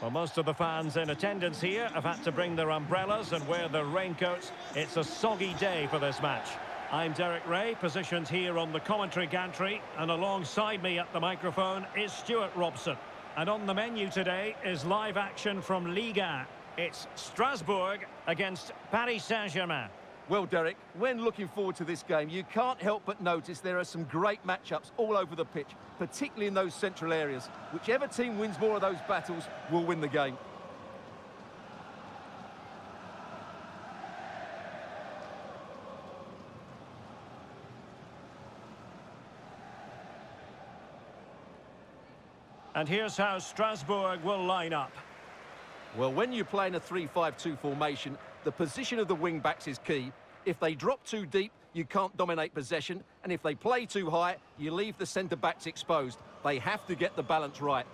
Well, most of the fans in attendance here have had to bring their umbrellas and wear their raincoats. It's a soggy day for this match. I'm Derek Ray, positioned here on the commentary gantry, and alongside me at the microphone is Stuart Robson. And on the menu today is live action from Liga. It's Strasbourg against Paris Saint-Germain. Well, Derek, when looking forward to this game, you can't help but notice there are some great matchups all over the pitch, particularly in those central areas. Whichever team wins more of those battles will win the game. And here's how Strasbourg will line up. Well, when you play in a 3-5-2 formation, the position of the wing-backs is key. If they drop too deep, you can't dominate possession. And if they play too high, you leave the centre-backs exposed. They have to get the balance right.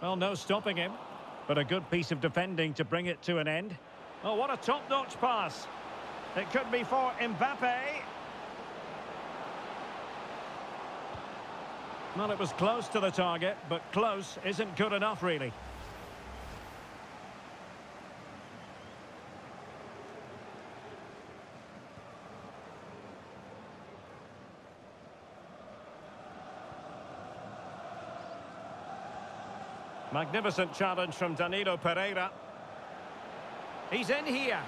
Well, no stopping him. But a good piece of defending to bring it to an end. Oh, what a top-notch pass. It could be for Mbappe. Well, it was close to the target, but close isn't good enough, really. Magnificent challenge from Danilo Pereira. He's in here.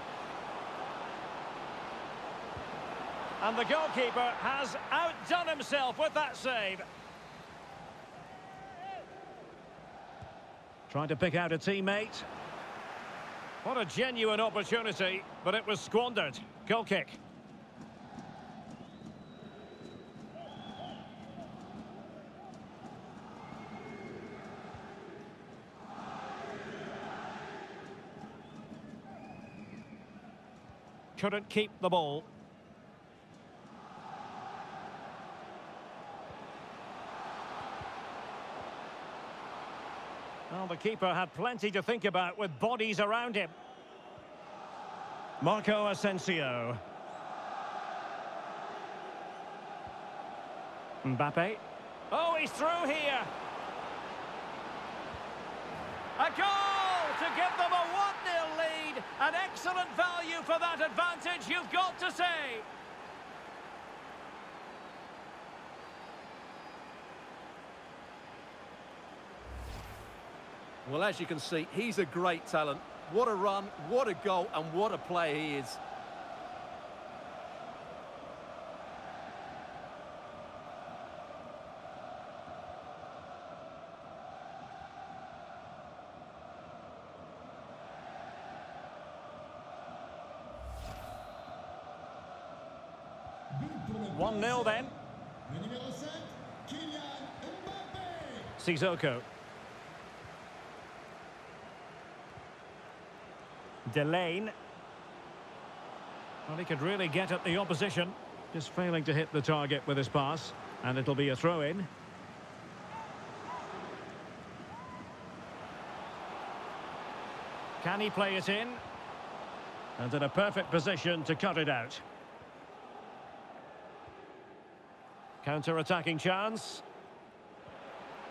And the goalkeeper has outdone himself with that save. Trying to pick out a teammate. What a genuine opportunity, but it was squandered. Goal kick. Couldn't keep the ball. Well, the keeper had plenty to think about with bodies around him. Marco Asensio. Mbappe. Oh, he's through here. A goal to give them a 1-0 lead. An excellent value for that advantage, you've got to say. Well, as you can see, he's a great talent. What a run, what a goal, and what a player he is. One 0 then. Sissoko. Delaine. Well, he could really get at the opposition. Just failing to hit the target with his pass. And it'll be a throw-in. Can he play it in? And in a perfect position to cut it out. Counter-attacking chance.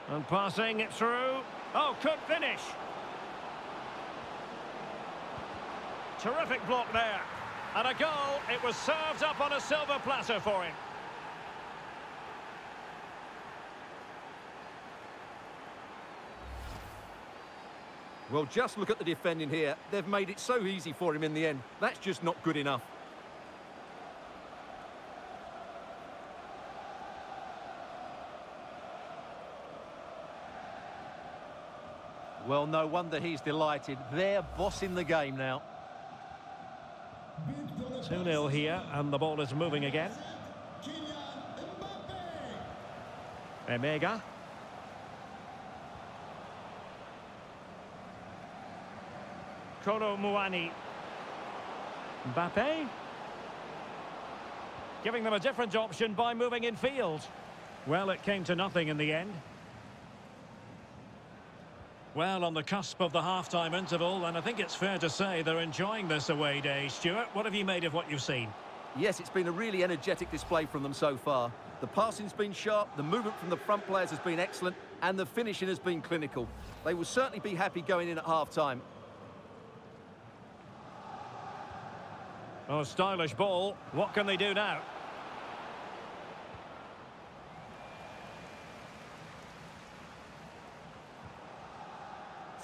And passing it through. Oh, could finish. Terrific block there. And a goal. It was served up on a silver platter for him. Well, just look at the defending here. They've made it so easy for him in the end. That's just not good enough. Well, no wonder he's delighted. They're bossing the game now. 2-0 here, and the ball is moving again. Emegha. Kolo Muani. Mbappe. Giving them a different option by moving in field. Well, it came to nothing in the end. Well, on the cusp of the half-time interval, and I think it's fair to say they're enjoying this away day. Stuart, what have you made of what you've seen? Yes, it's been a really energetic display from them so far. The passing's been sharp, the movement from the front players has been excellent, and the finishing has been clinical. They will certainly be happy going in at half-time. Oh, stylish ball. What can they do now?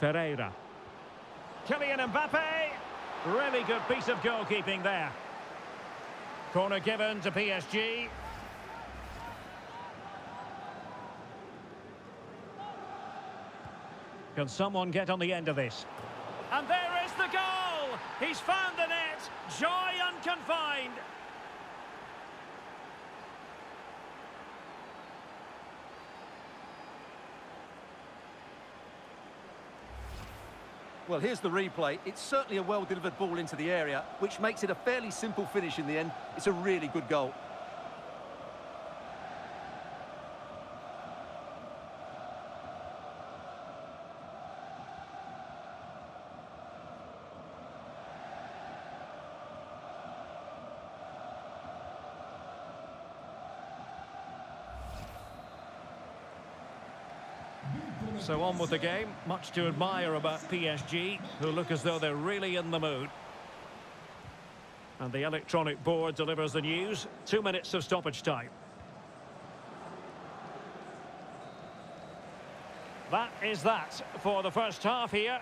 Ferreira. Kylian Mbappe. Really good piece of goalkeeping there. Corner given to PSG. Can someone get on the end of this? And there is the goal! He's found the net! Joy unconfined! Well, here's the replay. It's certainly a well-delivered ball into the area, which makes it a fairly simple finish in the end. It's a really good goal. So on with the game. Much to admire about PSG, who look as though they're really in the mood. And the electronic board delivers the news. Two minutes of stoppage time. That is that for the first half here.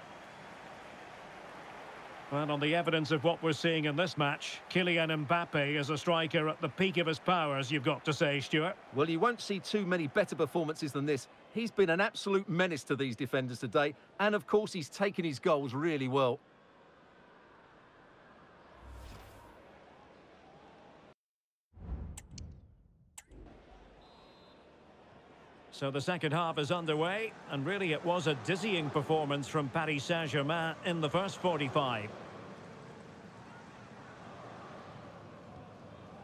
Well, on the evidence of what we're seeing in this match, Kylian Mbappe is a striker at the peak of his powers, you've got to say, Stuart. Well, you won't see too many better performances than this. He's been an absolute menace to these defenders today, and of course he's taken his goals really well. So the second half is underway, and really it was a dizzying performance from Paris Saint-Germain in the first 45.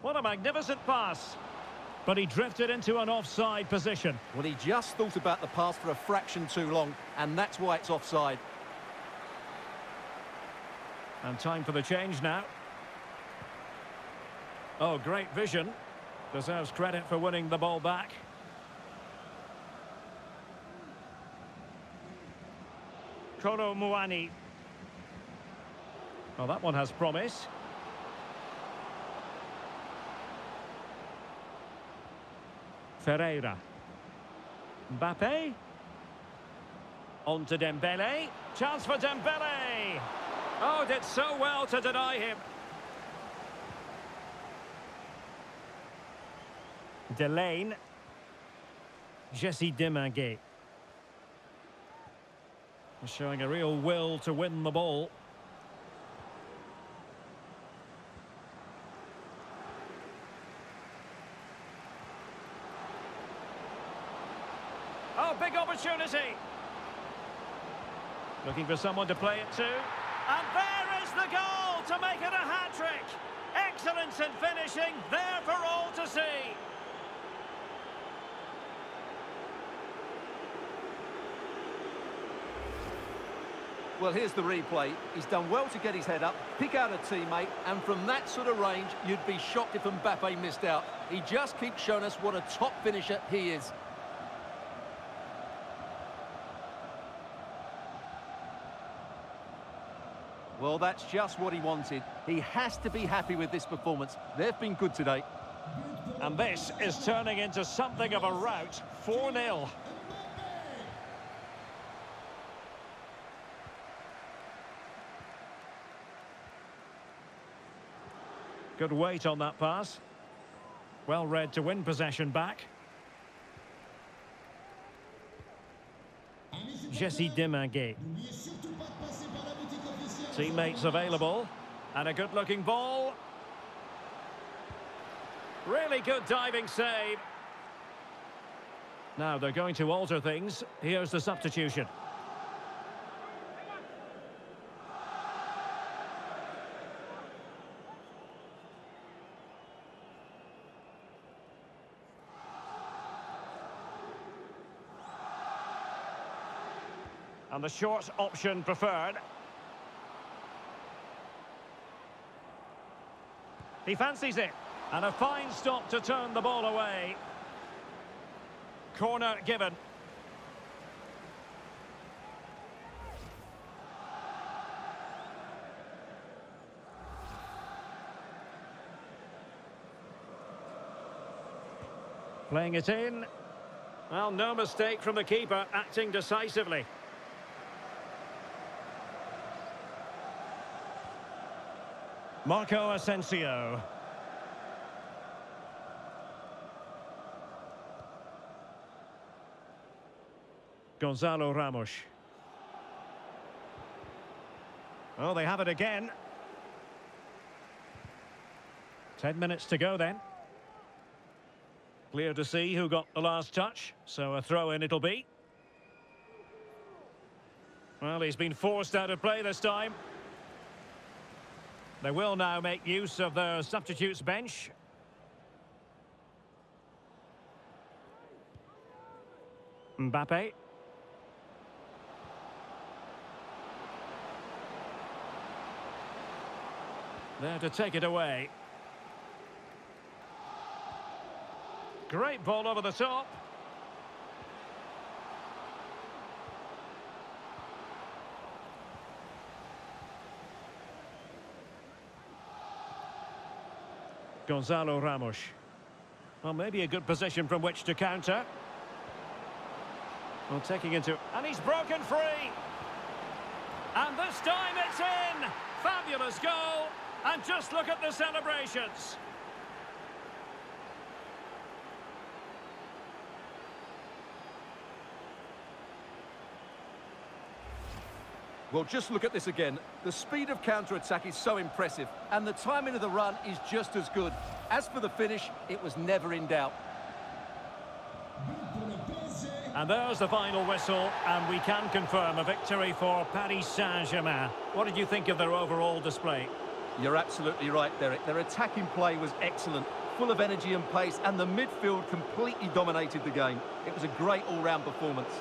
What a magnificent pass. But he drifted into an offside position. Well, he just thought about the pass for a fraction too long, and that's why it's offside. And time for the change now. Oh, great vision. Deserves credit for winning the ball back. Kolo Muani. Well, that one has promise. Ferreira. Mbappe. On to Dembele. Chance for Dembele. Oh, did so well to deny him. Delaine. Jesse Deminguet. Showing a real will to win the ball. Oh, big opportunity. Looking for someone to play it to. And there is the goal to make it a hat-trick. Excellence in finishing, there for all to see. Well, here's the replay. He's done well to get his head up, pick out a teammate, and from that sort of range, you'd be shocked if Mbappe missed out. He just keeps showing us what a top finisher he is. Well, that's just what he wanted. He has to be happy with this performance. They've been good today. And this is turning into something of a rout. 4-0. Good weight on that pass. Well read to win possession back. Jesse Deminguet. Teammates available. And a good-looking ball. Really good diving save. Now they're going to alter things. Here's the substitution. And the short option preferred. He fancies it. And a fine stop to turn the ball away. Corner given. Playing it in. Well, no mistake from the keeper, acting decisively. Marco Asensio. Gonçalo Ramos. Oh, they have it again. Ten minutes to go then. Clear to see who got the last touch, so a throw-in it'll be. Well, he's been forced out of play this time. They will now make use of their substitutes bench. Mbappe. There to take it away. Great ball over the top. Gonçalo Ramos. Well, maybe a good position from which to counter. Well, taking into... And he's broken free! And this time it's in! Fabulous goal! And just look at the celebrations! Well, just look at this again. The speed of counter-attack is so impressive, and the timing of the run is just as good. As for the finish, it was never in doubt. And there's the final whistle, and we can confirm a victory for Paris Saint-Germain. What did you think of their overall display? You're absolutely right, Derek. Their attacking play was excellent, full of energy and pace, and the midfield completely dominated the game. It was a great all-round performance.